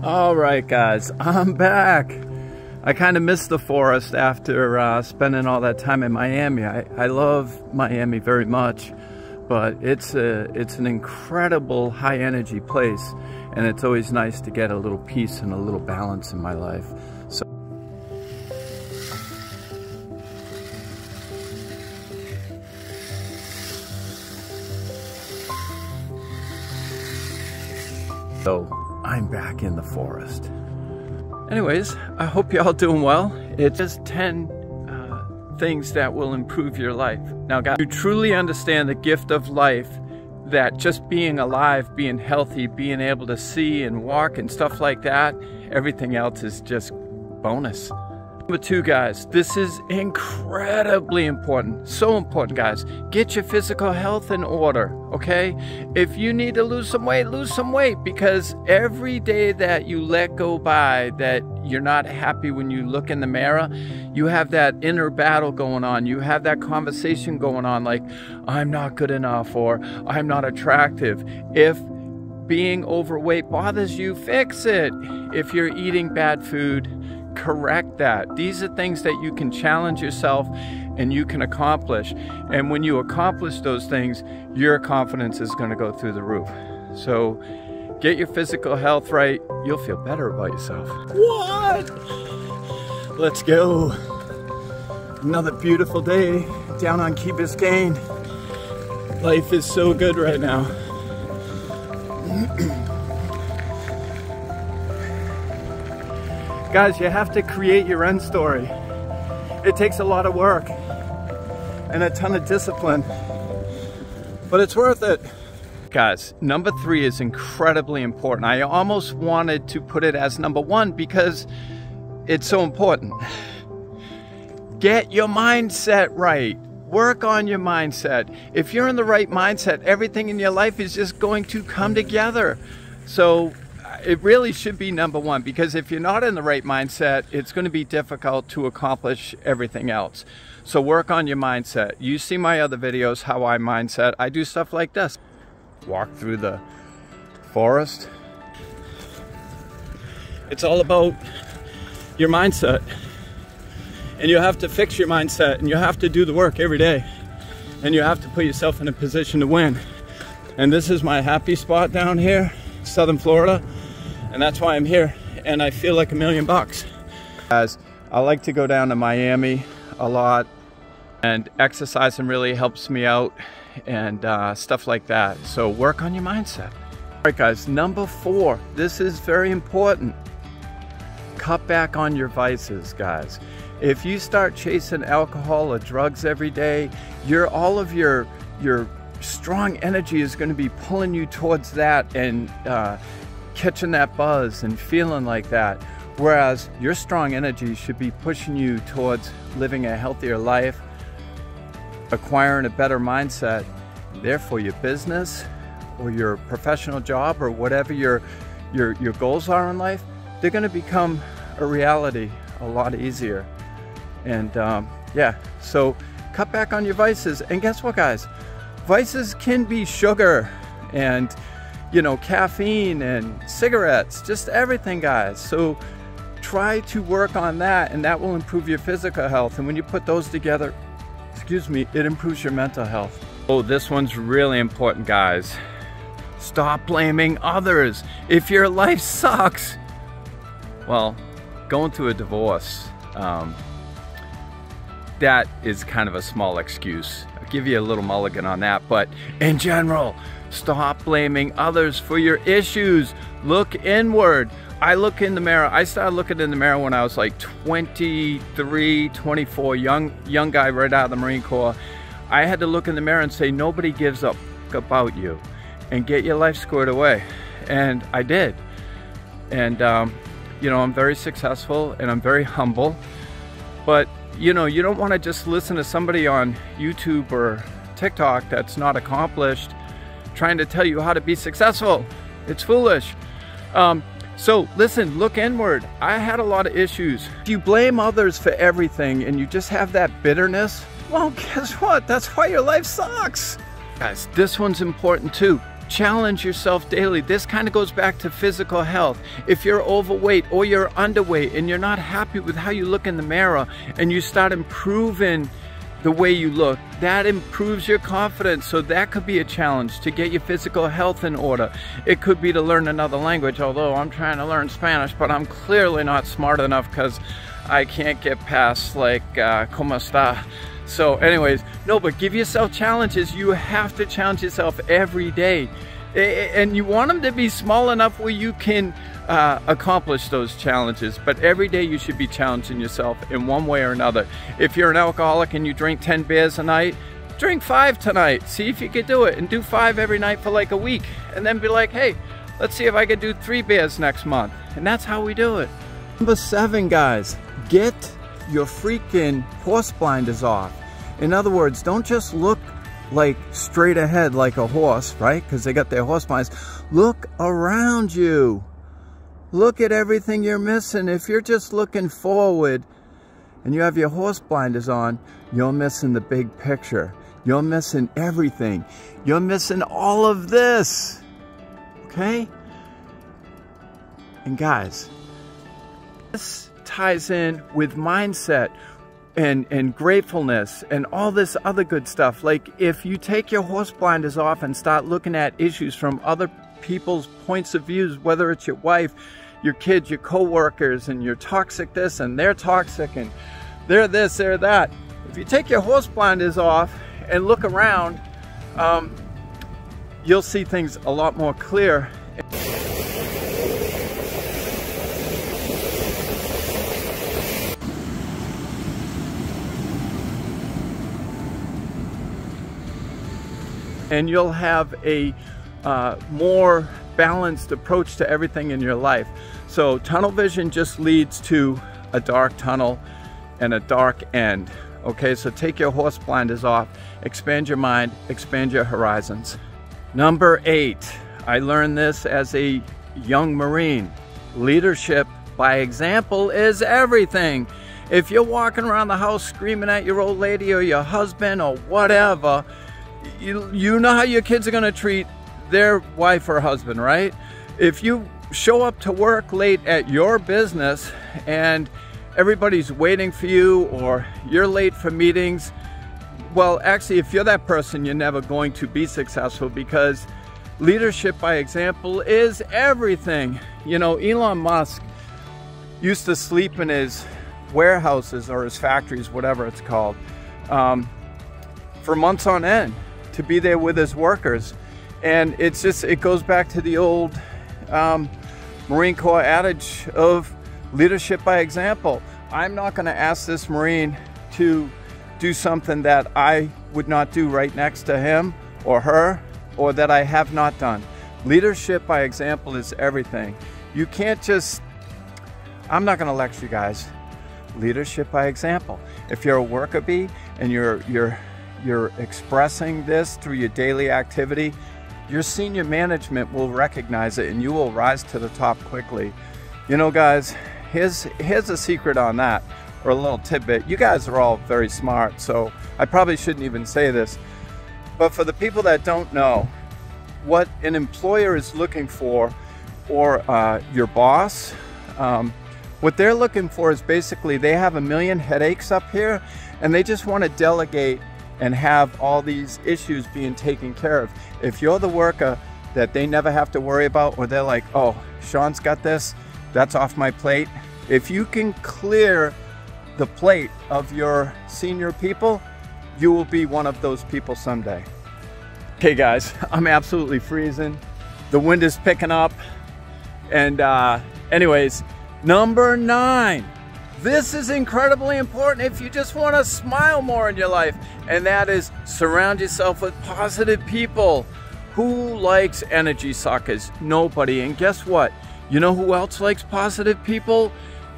All right, guys, I'm back. I kind of missed the forest after uh, spending all that time in Miami. I, I love Miami very much, but it's a it's an incredible high energy place, and it's always nice to get a little peace and a little balance in my life. So. So I'm back in the forest. Anyways, I hope y'all doing well. It's just 10 uh, things that will improve your life. Now, guys, you truly understand the gift of life that just being alive, being healthy, being able to see and walk and stuff like that, everything else is just bonus. Number two, guys, this is incredibly important. So important, guys. Get your physical health in order, okay? If you need to lose some weight, lose some weight because every day that you let go by that you're not happy when you look in the mirror, you have that inner battle going on. You have that conversation going on like, I'm not good enough or I'm not attractive. If being overweight bothers you, fix it. If you're eating bad food, correct that. These are things that you can challenge yourself and you can accomplish. And when you accomplish those things, your confidence is going to go through the roof. So get your physical health right, you'll feel better about yourself. What? Let's go. Another beautiful day down on Key Biscayne. Life is so good right now. Guys, you have to create your end story. It takes a lot of work and a ton of discipline, but it's worth it. Guys, number three is incredibly important. I almost wanted to put it as number one because it's so important. Get your mindset right. Work on your mindset. If you're in the right mindset, everything in your life is just going to come together. So it really should be number one because if you're not in the right mindset, it's going to be difficult to accomplish everything else. So work on your mindset. You see my other videos, how I mindset. I do stuff like this. Walk through the forest. It's all about your mindset. And you have to fix your mindset and you have to do the work every day. And you have to put yourself in a position to win. And this is my happy spot down here, Southern Florida and that's why I'm here and I feel like a million bucks. Guys, I like to go down to Miami a lot and exercising really helps me out and uh, stuff like that. So work on your mindset. All right guys, number four, this is very important. Cut back on your vices, guys. If you start chasing alcohol or drugs every day, your all of your your strong energy is going to be pulling you towards that and uh, catching that buzz and feeling like that. Whereas your strong energy should be pushing you towards living a healthier life, acquiring a better mindset. Therefore, your business or your professional job or whatever your, your, your goals are in life, they're going to become a reality a lot easier. And um, yeah, so cut back on your vices. And guess what, guys? Vices can be sugar and you know, caffeine and cigarettes, just everything, guys. So try to work on that, and that will improve your physical health. And when you put those together, excuse me, it improves your mental health. Oh, this one's really important, guys. Stop blaming others. If your life sucks, well, going through a divorce, um, that is kind of a small excuse. I'll give you a little mulligan on that, but in general, Stop blaming others for your issues. Look inward. I look in the mirror. I started looking in the mirror when I was like 23, 24, young young guy right out of the Marine Corps. I had to look in the mirror and say nobody gives up about you and get your life squared away. And I did. And um, you know, I'm very successful and I'm very humble. But you know, you don't want to just listen to somebody on YouTube or TikTok that's not accomplished trying to tell you how to be successful. It's foolish. Um, so listen, look inward. I had a lot of issues. If you blame others for everything and you just have that bitterness, well, guess what? That's why your life sucks. Guys, this one's important too. challenge yourself daily. This kind of goes back to physical health. If you're overweight or you're underweight and you're not happy with how you look in the mirror and you start improving the way you look, that improves your confidence. So that could be a challenge to get your physical health in order. It could be to learn another language, although I'm trying to learn Spanish, but I'm clearly not smart enough because I can't get past like, uh, como esta? So anyways, no, but give yourself challenges. You have to challenge yourself every day. And you want them to be small enough where you can uh, accomplish those challenges. But every day you should be challenging yourself in one way or another. If you're an alcoholic and you drink 10 beers a night, drink five tonight. See if you can do it and do five every night for like a week. And then be like, hey, let's see if I can do three beers next month. And that's how we do it. Number seven, guys, get your freaking horse blinders off. In other words, don't just look like straight ahead like a horse, right? Because they got their horse blinders. Look around you. Look at everything you're missing. If you're just looking forward and you have your horse blinders on, you're missing the big picture. You're missing everything. You're missing all of this. Okay? And guys, this ties in with mindset and and gratefulness and all this other good stuff like if you take your horse blinders off and start looking at issues from other people's points of views whether it's your wife your kids your co-workers and you're toxic this and they're toxic and they're this they're that. If you take your horse blinders off and look around um, you'll see things a lot more clear. And you'll have a uh, more balanced approach to everything in your life. So tunnel vision just leads to a dark tunnel and a dark end. Okay, so take your horse blinders off, expand your mind, expand your horizons. Number eight, I learned this as a young Marine. Leadership by example is everything. If you're walking around the house screaming at your old lady or your husband or whatever, you, you know how your kids are going to treat their wife or husband, right? If you show up to work late at your business and everybody's waiting for you or you're late for meetings, well, actually, if you're that person, you're never going to be successful because leadership by example is everything. You know, Elon Musk used to sleep in his warehouses or his factories, whatever it's called, um, for months on end to be there with his workers. And it's just, it goes back to the old um, Marine Corps adage of leadership by example. I'm not going to ask this Marine to do something that I would not do right next to him or her or that I have not done. Leadership by example is everything. You can't just, I'm not going to lecture you guys. Leadership by example. If you're a worker bee and you're, you're you're expressing this through your daily activity, your senior management will recognize it and you will rise to the top quickly. You know, guys, here's, here's a secret on that, or a little tidbit. You guys are all very smart, so I probably shouldn't even say this. But for the people that don't know, what an employer is looking for, or uh, your boss, um, what they're looking for is basically they have a million headaches up here and they just want to delegate and have all these issues being taken care of. If you're the worker that they never have to worry about, or they're like, oh, Sean's got this, that's off my plate. If you can clear the plate of your senior people, you will be one of those people someday. Okay guys, I'm absolutely freezing. The wind is picking up. And uh, anyways, number nine, this is incredibly important if you just want to smile more in your life, and that is surround yourself with positive people. Who likes energy suckers? Nobody. And guess what? You know who else likes positive people?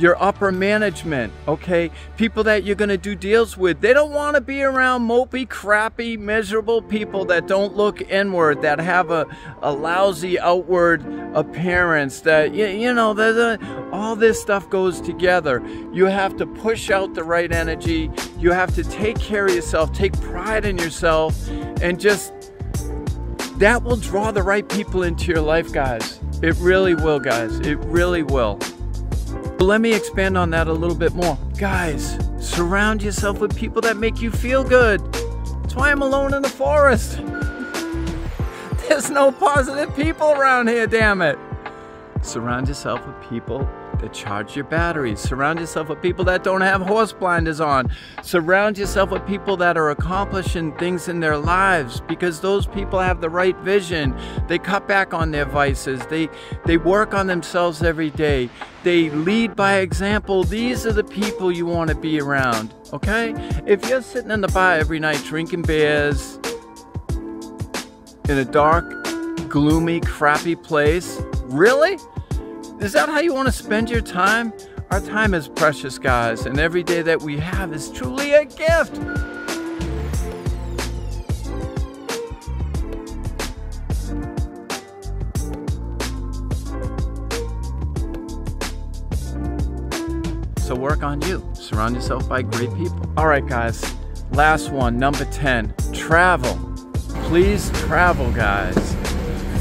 Your upper management, okay? People that you're gonna do deals with. They don't wanna be around mopey, crappy, miserable people that don't look inward, that have a, a lousy outward appearance, that, you, you know, a, uh, all this stuff goes together. You have to push out the right energy. You have to take care of yourself, take pride in yourself, and just that will draw the right people into your life, guys. It really will, guys. It really will. But let me expand on that a little bit more. Guys, surround yourself with people that make you feel good. That's why I'm alone in the forest. There's no positive people around here, damn it. Surround yourself with people that charge your batteries. Surround yourself with people that don't have horse blinders on. Surround yourself with people that are accomplishing things in their lives because those people have the right vision. They cut back on their vices. They they work on themselves every day. They lead by example. These are the people you want to be around, okay? If you're sitting in the bar every night drinking beers in a dark, gloomy, crappy place, really? Is that how you want to spend your time? Our time is precious, guys, and every day that we have is truly a gift. So work on you. Surround yourself by great people. All right, guys. Last one, number 10. Travel. Please travel, guys.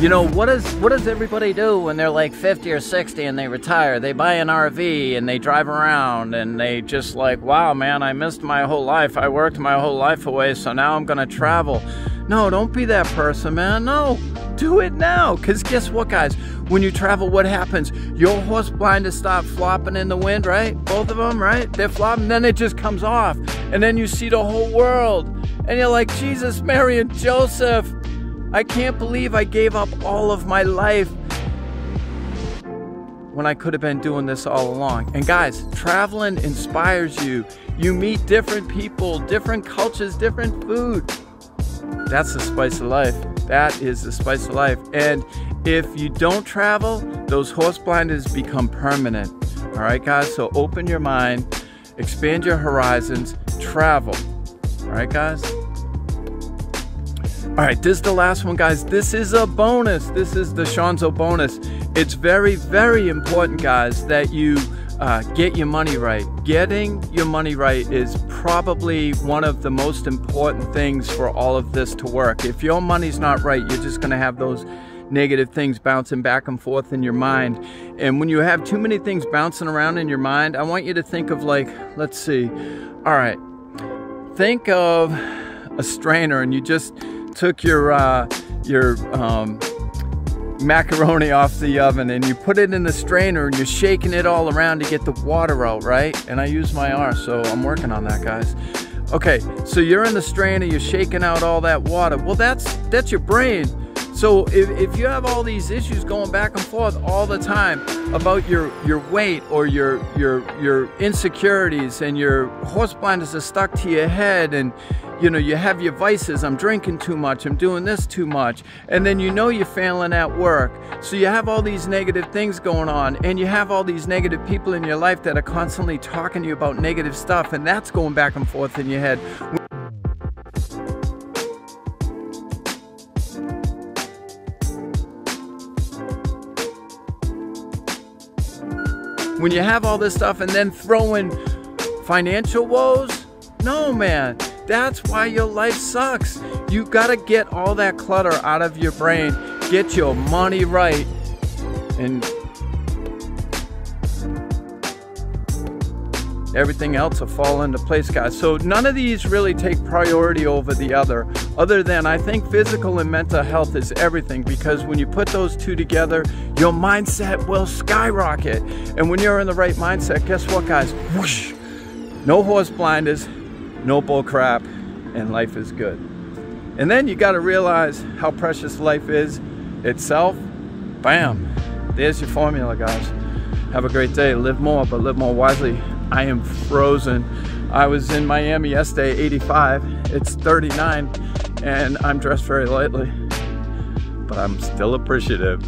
You know, what does what does everybody do when they're like 50 or 60 and they retire? They buy an RV and they drive around and they just like, wow, man, I missed my whole life. I worked my whole life away, so now I'm gonna travel. No, don't be that person, man. No, do it now. Cause guess what, guys? When you travel, what happens? Your horse blinders stop flopping in the wind, right? Both of them, right? They're flopping, then it just comes off, and then you see the whole world, and you're like, Jesus, Mary, and Joseph. I can't believe I gave up all of my life when I could have been doing this all along. And guys, traveling inspires you. You meet different people, different cultures, different food. That's the spice of life. That is the spice of life. And if you don't travel, those horse blinders become permanent. All right, guys? So open your mind, expand your horizons, travel. All right, guys? All right, this is the last one, guys. This is a bonus. This is the Shanzo bonus. It's very, very important, guys, that you uh, get your money right. Getting your money right is probably one of the most important things for all of this to work. If your money's not right, you're just going to have those negative things bouncing back and forth in your mind. And when you have too many things bouncing around in your mind, I want you to think of like, let's see, all right, think of a strainer and you just took your uh, your um, macaroni off the oven and you put it in the strainer and you're shaking it all around to get the water out, right? And I use my R, so I'm working on that, guys. Okay, so you're in the strainer, you're shaking out all that water. Well, that's that's your brain. So if, if you have all these issues going back and forth all the time about your your weight or your your your insecurities and your horse blinders are stuck to your head and you know, you have your vices. I'm drinking too much. I'm doing this too much. And then you know you're failing at work. So you have all these negative things going on, and you have all these negative people in your life that are constantly talking to you about negative stuff, and that's going back and forth in your head. When you have all this stuff and then throw in financial woes, no, man. That's why your life sucks. You gotta get all that clutter out of your brain, get your money right, and everything else will fall into place, guys. So none of these really take priority over the other, other than I think physical and mental health is everything because when you put those two together, your mindset will skyrocket. And when you're in the right mindset, guess what, guys? Whoosh! No horse blinders, no bull crap, and life is good. And then you got to realize how precious life is itself. Bam! There's your formula, guys. Have a great day. Live more, but live more wisely. I am frozen. I was in Miami yesterday, 85. It's 39, and I'm dressed very lightly, but I'm still appreciative.